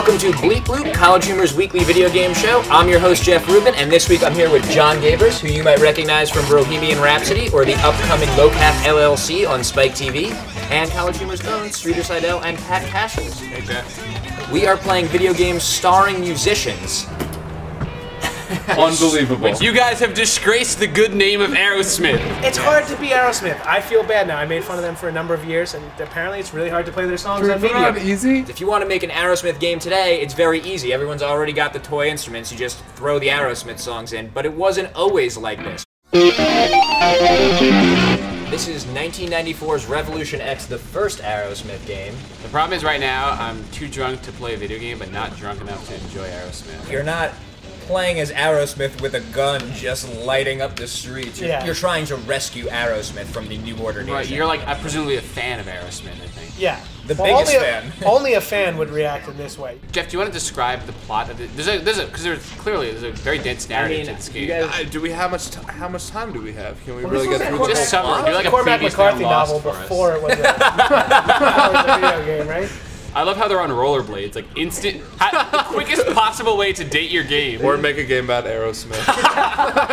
Welcome to Bleep Bloop, College Humor's weekly video game show. I'm your host, Jeff Rubin, and this week I'm here with Jon Gabrus, who you might recognize from Bohemian Rhapsody or the upcoming Locap LLC on Spike TV, and College Humor's own Streeter Seidel and Pat Cassels. Hey, Jeff. We are playing video games starring musicians. Unbelievable. Which you guys have disgraced the good name of Aerosmith. It's hard to be Aerosmith. I feel bad now. I made fun of them for a number of years, and apparently it's really hard to play their songs on Put on video. easy. If you want to make an Aerosmith game today, it's very easy. Everyone's already got the toy instruments. You just throw the Aerosmith songs in. But it wasn't always like this. This is 1994's Revolution X, the first Aerosmith game. The problem is right now I'm too drunk to play a video game, but not drunk enough to enjoy Aerosmith. You're not playing as Aerosmith with a gun just lighting up the streets. You're, Yeah. you're trying to rescue Aerosmith from the New Order Nation. Right, you're like uh, presumably a fan of Aerosmith, I think. Yeah. The biggest only a, fan. only a fan would react in this way. Jeff, do you want to describe the plot of the? There's a, there's a, because there's clearly there's a very dense narrative mean, to this you game. guys- Uh, do we how much t- how much time do we have? Can we Well, really get through a this? Just some, do like a Cormac McCarthy novel for us. before it was a, before it was a video game, right? I love how they're on rollerblades, like instant, ha- the quickest possible way to date your game. Or make a game about Aerosmith.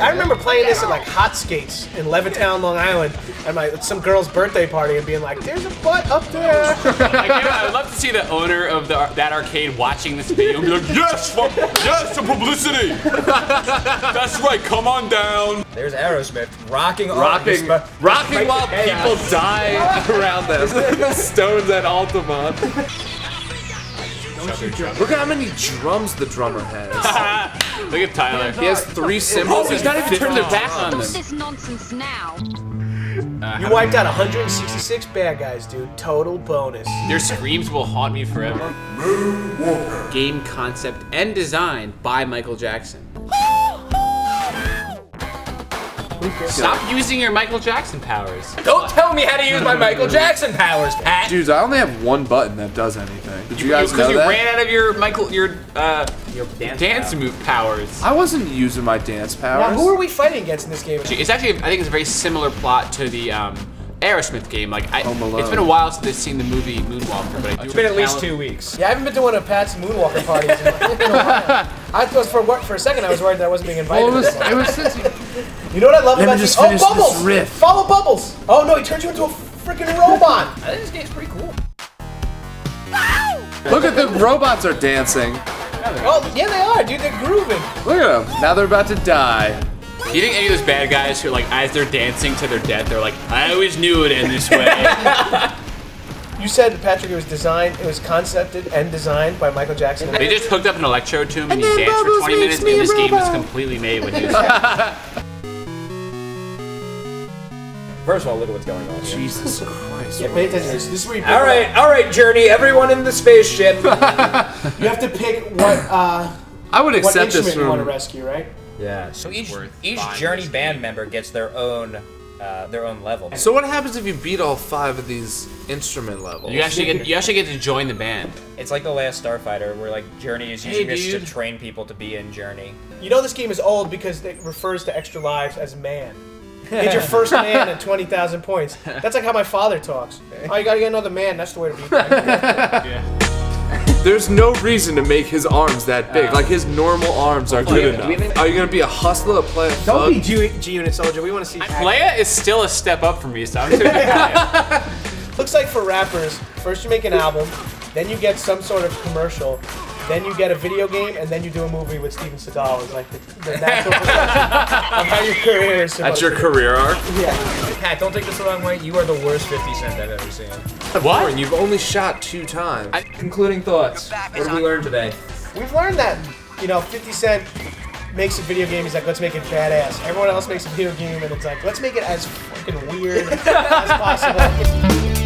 I remember playing this at like Hot Skates in Levittown, Long Island, at my at some girl's birthday party, and being like, "There's a butt up there." I, can't- I would love to see the owner of the, that arcade watching this video and be like, yes, fu- yes, the publicity. That's right, come on down. There's Aerosmith rocking on rocking, rocking while chaos. people die around them. Stones at Altamont. Look at how many drums the drummer has. Look at Tyler. He has three cymbals. Oh, he's not even turned their back on Stop them. this nonsense now. Uh, you wiped out 166 bad guys, dude. Total bonus. Their screams will haunt me forever. Game concept and design by Michael Jackson. Stop using your Michael Jackson powers. Don't tell me how to use my Michael Jackson powers, Pat. Dudes, I only have one button that does anything. Did you guys know that? Because you ran out of your Michael, your uh, Your dance dance power. move powers. I wasn't using my dance powers. Now, who are we fighting against in this game? It's actually, I think it's a very similar plot to the um, Aerosmith game. Like, I, Home Alone. it's been a while since I've seen the movie Moonwalker, but I do It's been at least two weeks. Yeah, I haven't been to one of Pat's Moonwalker parties in, in a while. I was for what for a second I was worried that I wasn't being invited. Well, it was, to this it was since you, You know what I love Let me about just this? Oh, finish oh, this Bubbles! riff. Follow Bubbles! Oh no, he turns you into a freaking robot! I think this game's pretty cool. Look at the robots are dancing. oh, yeah, they are, dude. They're grooving. Look at them. Now they're about to die. Do you think any of those bad guys who, like, as they're dancing to their death, they're like, I always knew it in this way. You said Patrick, it was designed, it was concepted and designed by Michael Jackson. they just hooked up an electrode to him and, he then danced for 20 minutes, and a this game was completely made when he was. First of all, look at what's going on here. Jesus Christ. Yeah, pay attention. This, this is where you pick All right, all right, Journey. Everyone in the spaceship. You have to pick what uh, I would what accept this instrument you want to from. rescue, right? yeah. So each Worth each buying Journey this band game. member gets their own uh, their own level. So what happens if you beat all five of these instrument levels? You actually get you actually get to join the band. It's like the last Starfighter, where like Journey is Hey, using this to dude. train people to be in Journey. You know this game is old because it refers to extra lives as man. Get your first man at 20,000 points. That's like how my father talks. Oh, you gotta get another man. That's the way to beat that. There's no reason to make his arms that big. like his normal arms are oh, good enough. think- Are you gonna be a hustler, a play a Don't be? G, G Unit Soldier. We want to see. Leia is still a step up for me, so I'm just gonna pick Leia. Looks like for rappers, first you make an album, then you get some sort of commercial, then you get a video game, and then you do a movie with Steven Seagal. It's like the, the natural progression of how your career is. That's your to be. career arc. Yeah. Pat, don't take this the wrong way. You are the worst 50 Cent I've ever seen. What? You've only shot two times. Concluding thoughts. What did we learn today? We've learned that, you know, 50 Cent makes a video game, he's like, let's make it badass. Everyone else makes a video game, and it's like, let's make it as fucking weird as possible.